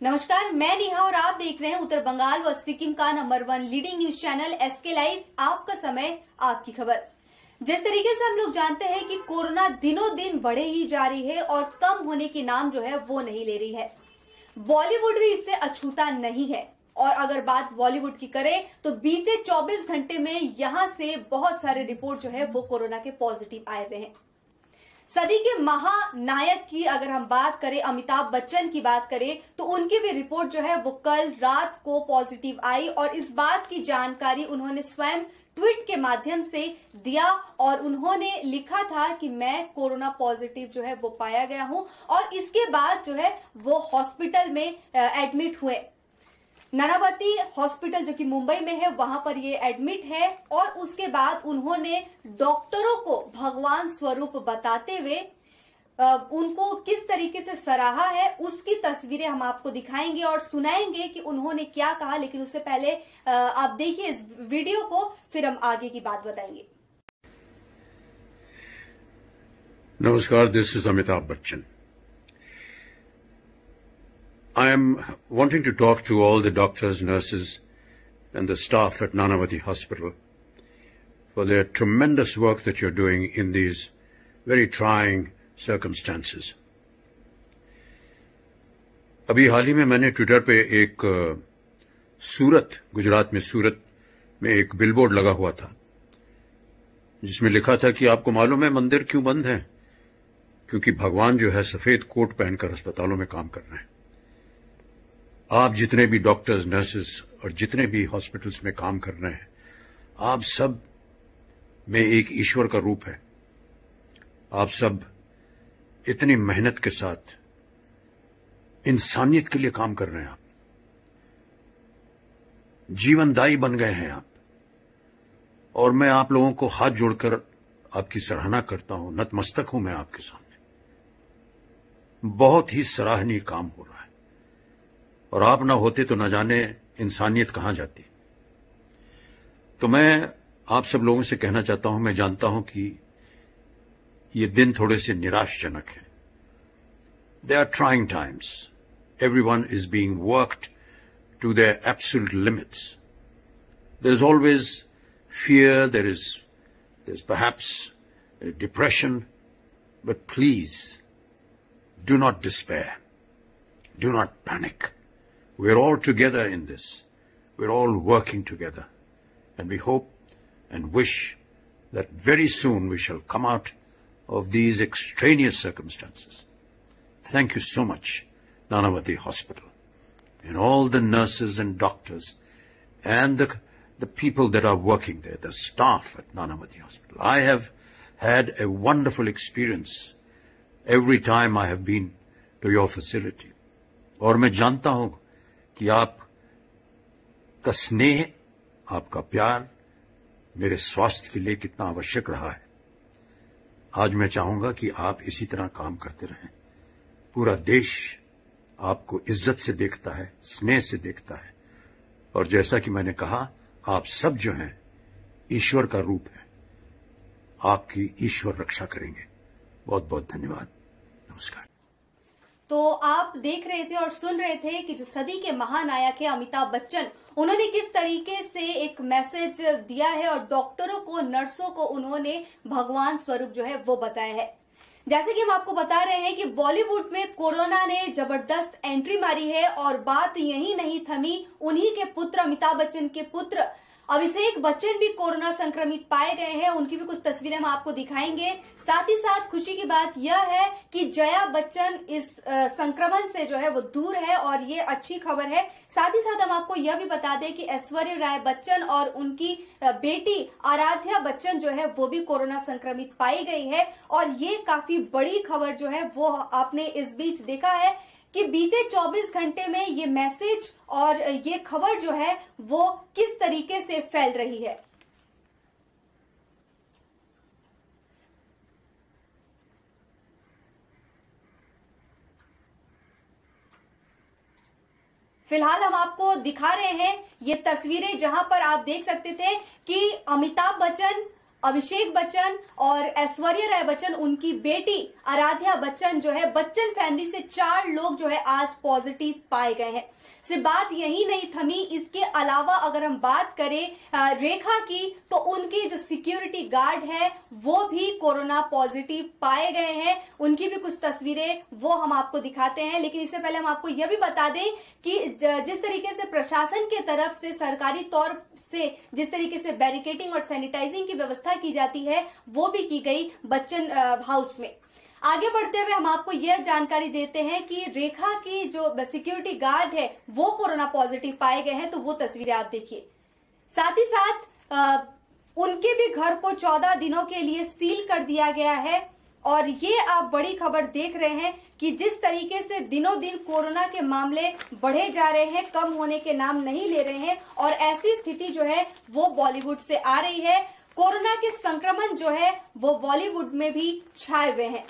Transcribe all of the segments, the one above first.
नमस्कार, मैं नेहा और आप देख रहे हैं उत्तर बंगाल व सिक्किम का number one leading news channel S K आपका समय, आपकी खबर। जिस तरीके से हम लोग जानते हैं कि कोरोना दिनों दिन बढ़े ही जा रही है और कम होने की नाम जो है वो नहीं ले रही है। बॉलीवुड भी इससे अछूता नहीं है। और अगर बात बॉलीवुड की करें तो बीते 24 घंटे में यहाँ से बहुत सारे रिपोर्ट जो है वो कोरोना के पॉजिटिव आए हुए हैं। सदी के महानायक की अगर हम बात करें, अमिताभ बच्चन की बात करें तो उनकी भी रिपोर्ट जो है वो कल रात को पॉजिटिव आई और इस बात की जानकारी उन्होंने स्वयं ट्वीट के माध्यम से दिया और उन्होंने लिखा था कि मैं कोरोना पॉजिटिव जो है वो पाया गया हूँ और इसके बाद जो है वो हॉस्पिटल में एडमिट हुए। नानावती हॉस्पिटल जो कि मुंबई में है, वहाँ पर ये एडमिट है और उसके बाद उन्होंने डॉक्टरों को भगवान स्वरूप बताते हुए उनको किस तरीके से सराहा है, उसकी तस्वीरें हम आपको दिखाएँगे और सुनाएँगे कि उन्होंने क्या कहा, लेकिन उससे पहले आप देखिए इस वीडियो को, फिर हम आगे की बात बताएँगे। नमस्कार this is Amitabh Bachchan. I am wanting to talk to all the doctors, nurses, and the staff at Nanavati Hospital for their tremendous work that you're doing in these very trying circumstances. अभी हाल ही में मैंने Twitter पे एक सूरत गुजरात में सूरत में एक billboard लगा हुआ था जिसमें लिखा था कि आपको मालूम है मंदिर क्यों बंद है क्योंकि भगवान जो है सफ़ेद कोट पहनकर अस्पतालों में काम कर रहे हैं आप जितने भी डॉक्टर्स नर्सेस और जितने भी हॉस्पिटल्स में काम कर रहे हैं, आप सब में एक ईश्वर का रूप है। आप सब इतनी मेहनत के साथ इंसानियत के लिए काम कर रहे हैं आप। जीवनदायी बन गए हैं आप। और मैं आप लोगों को हाथ जोड़कर आपकी सराहना करता हूँ, नतमस्तक हूँ मैं आपके सामने। बहुत ही सराहनीय काम हो रहा है। और आप ना होते तो ना जाने इंसानियत कहाँ जाती। तो मैं आप सब लोगों से कहना चाहता हूँ, मैं जानता हूँ कि ये दिन थोड़े से निराशजनक है। They are trying times everyone is being worked to their absolute limits there is always fear there is there is perhaps depression but please do not despair do not panic. We're all together in this. We're all working together. And we hope and wish that very soon we shall come out of these extraneous circumstances. Thank you so much, Nanavati Hospital, and all the nurses and doctors, and the, the people that are working there, the staff at Nanavati Hospital. I have had a wonderful experience every time I have been to your facility. और मैं जानता हूं कि आप का स्नेह, आपका प्यार मेरे स्वास्थ्य के लिए कितना आवश्यक रहा है। आज मैं चाहूँगा कि आप इसी तरह काम करते रहें। पूरा देश आपको इज़्ज़त से देखता है, स्नेह से देखता है। और जैसा कि मैंने कहा, आप सब जो हैं, ईश्वर का रूप है। आपकी ईश्वर रक्षा करेंगे। बहुत बहुत धन्यवाद। नमस्कार। तो आप देख रहे थे और सुन रहे थे कि जो सदी के महानायक है अमिताभ बच्चन, उन्होंने किस तरीके से एक मैसेज दिया है और डॉक्टरों को नर्सों को उन्होंने भगवान स्वरूप जो है वो बताया है। जैसे कि हम आपको बता रहे हैं कि बॉलीवुड में कोरोना ने ज़बरदस्त एंट्री मारी है और बात यही नहीं थमी, उन्हीं के पुत्र, अमिताभ बच्चन के पुत्र अभिषेक बच्चन भी कोरोना संक्रमित पाए गए हैं। उनकी भी कुछ तस्वीरें हम आपको दिखाएँगे। साथ ही साथ खुशी की बात यह है कि जया बच्चन इस संक्रमण से जो है वो दूर है और ये अच्छी खबर है। साथ ही साथ हम आपको यह भी बता दें कि ऐश्वर्य राय बच्चन और उनकी बेटी आराध्या बच्चन जो है वो भी कोरोना संक्रमित पाई गई है। और ये काफ़ी बड़ी खबर जो है वो आपने इस बीच देखा है। कि बीते 24 घंटे में ये मैसेज और ये खबर जो है, वो किस तरीके से फैल रही है? फ़िलहाल हम आपको दिखा रहे हैं ये तस्वीरें जहाँ पर आप देख सकते थे कि अमिताभ बच्चन अभिषेक बच्चन और ऐश्वर्या राय बच्चन, उनकी बेटी आराध्या बच्चन जो है, बच्चन फैमिली से चार लोग जो है आज पॉजिटिव पाए गए हैं। सिर्फ़ बात यही नहीं थमी, इसके अलावा अगर हम बात करें रेखा की तो उनके जो सिक्योरिटी गार्ड है, वो भी कोरोना पॉजिटिव पाए गए हैं। उनकी भी कुछ तस्वीरें, वो हम आपको दिखाते हैं। लेकिन इससे पहले हम आपको यह भी बता दें कि जिस तरीके से प्रशासन के तरफ़ से सरकारी तौर से, जिस तरीके से बैरिकेटिंग और सैनिटाइजिंग की व्यवस्था की जाती है वो भी की गई बच्चन हाउस में। आगे बढ़ते हुए हम आपको यह जानकारी देते हैं कि रेखा की जो सिक्योरिटी गार्ड है वो कोरोना पॉजिटिव पाए गए हैं तो वो तस्वीरें आप देखिए। साथ ही साथ आ, उनके भी घर को चौदह दिनों के लिए सील कर दिया गया है और ये आप बड़ी खबर देख रहे हैं कि जिस तरीके से दिनों दिन कोरोना के मामले बढ़े जा रहे हैं कम होने के नाम नहीं ले रहे हैं और ऐसी स्थिति जो है वो बॉलीवुड से आ रही है। कोरोना के संक्रमण जो है, वो बॉलीवुड में भी छाए हुए हैं।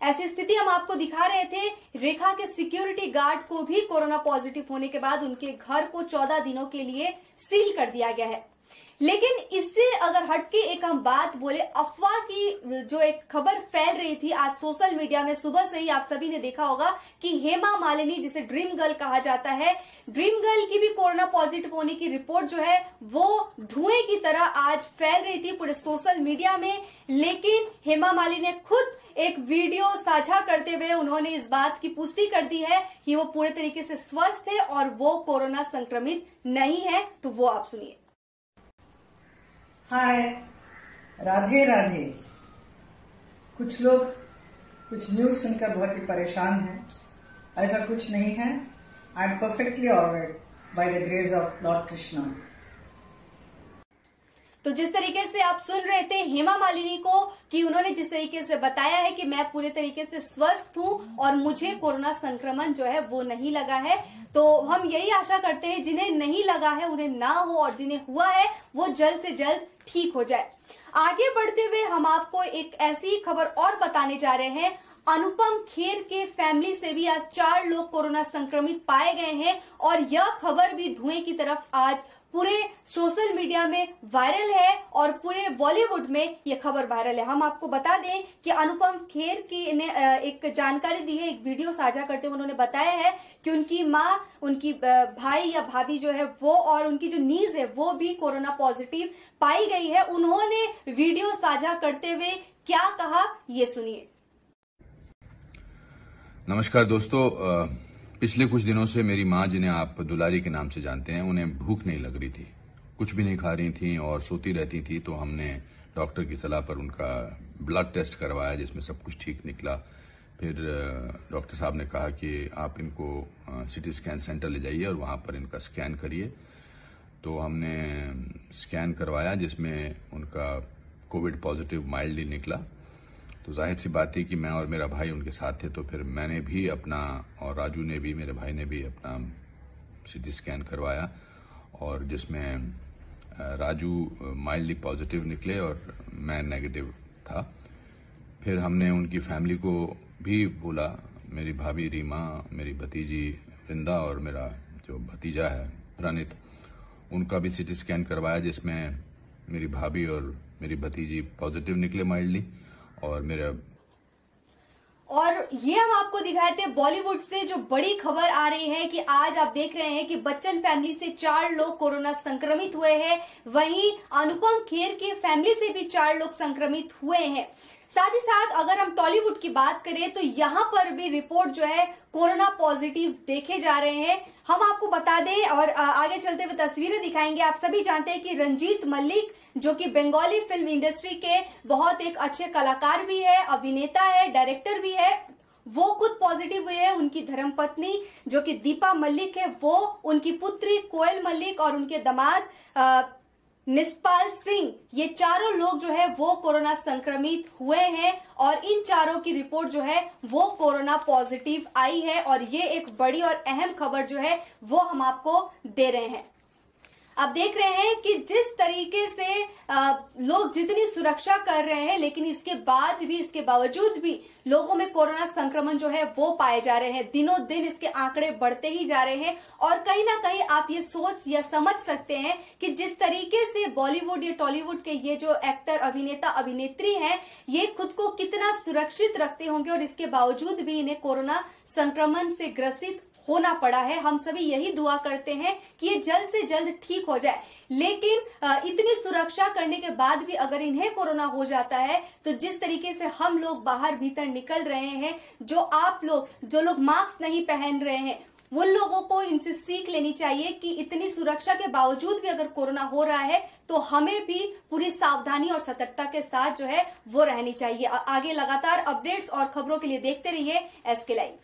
ऐसी स्थिति हम आपको दिखा रहे थे, रेखा के सिक्योरिटी गार्ड को भी कोरोना पॉजिटिव होने के बाद उनके घर को चौदह दिनों के लिए सील कर दिया गया है। लेकिन इससे अगर हटके एक हम बात बोले, अफवाह की जो एक खबर फैल रही थी आज सोशल मीडिया में, सुबह से ही आप सभी ने देखा होगा कि हेमा मालिनी, जिसे ड्रीम गर्ल कहा जाता है, ड्रीम गर्ल की भी कोरोना पॉजिटिव होने की रिपोर्ट जो है, वो धुएँ की तरह आज फैल रही थी पूरे सोशल मीडिया में। लेकिन हेमा मालिनी ने खुद एक वीडियो साझा करते हुए उन्होंने इस बात की पुष्टि कर दी है कि वो पूरे तरीके से स्वस्थ है और वो कोरोना संक्रमित नहीं है। तो वो आप सुनिए। हाय राधे राधे। कुछ लोग, कुछ न्यूज़ सुनकर बहुत ही परेशान हैं। ऐसा कुछ नहीं है। I am perfectly alright by the grace of Lord Krishna तो जिस तरीके से आप सुन रहे थे हेमा मालिनी को कि उन्होंने जिस तरीके से बताया है कि मैं पूरे तरीके से स्वस्थ हूँ और मुझे कोरोना संक्रमण जो है वो नहीं लगा है तो हम यही आशा करते हैं जिन्हें नहीं लगा है, उन्हें ना हो और जिन्हें हुआ है, वो जल्द से जल्द ठीक हो जाए। आगे बढ़ते हुए हम आपको एक ऐसी खबर और बताने जा रहे हैं। अनुपम खेर के फैमिली से भी आज चार लोग कोरोना संक्रमित पाए गए हैं और यह खबर भी धुएँ की तरफ़ आज पूरे सोशल मीडिया में वायरल है और पूरे बॉलीवुड में यह खबर वायरल है। हम आपको बता दें कि अनुपम खेर की ने एक जानकारी दी है, एक वीडियो साझा करते हुए उन्होंने बताया है कि उनकी माँ, उनकी भाई या भाभी जो है वो और उनकी जो नीज है, वो भी कोरोना पॉजिटिव पाई गई है। उन्होंने वीडियो साझा करते हुए क्या कहा, ये सुनिए। नमस्कार दोस्तों पिछले कुछ दिनों से मेरी माँ जिन्हें आप दुलारी के नाम से जानते हैं, उन्हें भूख नहीं लग रही थी। कुछ भी नहीं खा रही थी और सोती रहती थी तो हमने डॉक्टर की सलाह पर उनका ब्लड टेस्ट करवाया, जिसमें सब कुछ ठीक निकला। फिर डॉक्टर साहब ने कहा कि आप इनको सिटी स्कैन सेंटर ले जाइए और वहाँ पर इनका स्कैन करिए। तो हमने स्कैन करवाया, जिसमें उनका कोविड पॉजिटिव माइल्डली निकला। तो ज़ाहिर सी बात थी कि मैं और मेरा भाई उनके साथ थे तो फिर मैंने भी अपना और राजू ने भी, मेरे भाई ने भी अपना सिटी स्कैन करवाया और जिसमें राजू माइल्डली पॉजिटिव निकले और मैं नेगेटिव था। फिर हमने उनकी फैमिली को भी बोला, मेरी भाभी रीमा, मेरी भतीजी वृंदा और मेरा जो भतीजा है, प्रणित, उनका भी सिटी स्कैन करवाया, जिसमें मेरी भाभी और मेरी भतीजी पॉजिटिव निकले माइल्डली और मेरा और ये हम आपको दिखाए थे बॉलीवुड से जो बड़ी खबर आ रही है कि आज आप देख रहे हैं कि बच्चन फैमिली से चार लोग कोरोना संक्रमित हुए हैं। वहीं अनुपम खेर के फैमिली से भी चार लोग संक्रमित हुए हैं। साथ ही साथ अगर हम टॉलीवुड की बात करें तो यहाँ पर भी रिपोर्ट जो है कोरोना पॉजिटिव देखे जा रहे हैं। हम आपको बता दें और आगे चलते हुए तस्वीरें दिखाएँगे। आप सभी जानते हैं कि रंजीत मल्लिक, जो कि बंगाली फ़िल्म इंडस्ट्री के बहुत एक अच्छे कलाकार भी है, अभिनेता है डायरेक्टर भी है, वो खुद पॉजिटिव हुए हैं। उनकी धर्मपत्नी, जो कि दीपा मल्लिक है, वो उनकी पुत्री कोयल मल्लिक और उनके दामाद निष्पाल सिंह, ये चारों लोग जो है वो कोरोना संक्रमित हुए हैं और इन चारों की रिपोर्ट जो है वो कोरोना पॉजिटिव आई है और ये एक बड़ी और अहम खबर जो है वो हम आपको दे रहे हैं। आप देख रहे हैं कि जिस तरीके से लोग जितनी सुरक्षा कर रहे हैं, लेकिन इसके बाद भी, इसके बावजूद भी लोगों में कोरोना संक्रमण जो है वो पाए जा रहे हैं। दिनों दिन इसके आंकड़े बढ़ते ही जा रहे हैं और कहीं ना कहीं आप ये सोच या समझ सकते हैं कि जिस तरीके से बॉलीवुड या टॉलीवुड के ये जो एक्टर, अभिनेता, अभिनेत्री है, ये खुद को कितना सुरक्षित रखते होंगे और इसके बावजूद भी इन्हें कोरोना संक्रमण से ग्रसित होना पड़ा है। हम सभी यही दुआ करते हैं कि ये जल्द से जल्द ठीक हो जाए। लेकिन इतनी सुरक्षा करने के बाद भी अगर इन्हें कोरोना हो जाता है तो जिस तरीके से हम लोग बाहर भीतर निकल रहे हैं, जो आप लोग, जो लोग मास्क नहीं पहन रहे हैं, उन लोगों को इनसे सीख लेनी चाहिए कि इतनी सुरक्षा के बावजूद भी अगर कोरोना हो रहा है तो हमें भी पूरी सावधानी और सतर्कता के साथ जो है, वो रहनी चाहिए। आगे लगातार अपडेट्स और खबरों के लिए देखते रहिए एसके लाइव।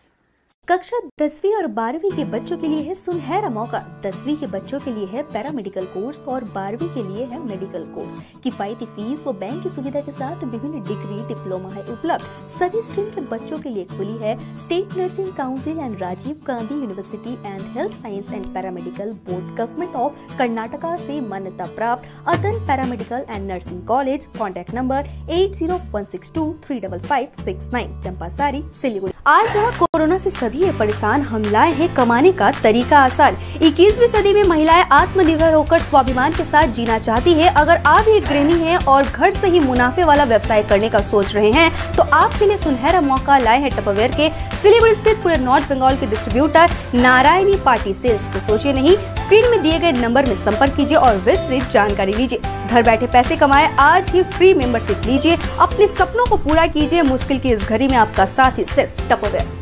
कक्षा दसवीं और बारहवीं के बच्चों के लिए है सुनहरा मौका। दसवीं के बच्चों के लिए है पैरामेडिकल कोर्स और बारहवीं के लिए है मेडिकल कोर्स। किफायती फ़ीस व बैंक की सुविधा के साथ विभिन्न डिग्री, डिप्लोमा है उपलब्ध। सभी स्ट्रीम के बच्चों के लिए खुली है state nursing council and Rajiv Gandhi university and health science and paramedical board, government of Karnataka से मान्यता प्राप्त। Adan paramedical and nursing college, contact number at zero one six two three double five six nine, Champasari, Siliguri. आज जहाँ corona ऐसी सभी ये परेशान हम लाए हैं कमाने का तरीका आसान। 21वीं सदी में महिलाएँ आत्मनिर्भर होकर स्वाभिमान के साथ जीना चाहती है। अगर आप एक गृहिणी हैं और घर से ही मुनाफे वाला व्यवसाय करने का सोच रहे हैं तो आपके लिए सुनहरा मौका लाए हैं टपवेयर के सिलीगुड़ी स्थित पूरे नॉर्थ बंगाल के डिस्ट्रीब्यूटर नारायणी पार्टी सेल्स तो सोचिए नहीं, स्क्रीन में दिए गए नंबर में संपर्क कीजिए और विस्तृत जानकारी लीजिए। घर बैठे पैसे कमाए, आज ही फ्री मेंबरशिप लीजिए। अपने सपनों को पूरा कीजिए, मुश्किल की इस घड़ी में आपका साथ ही सिर्फ़ टपोवेयर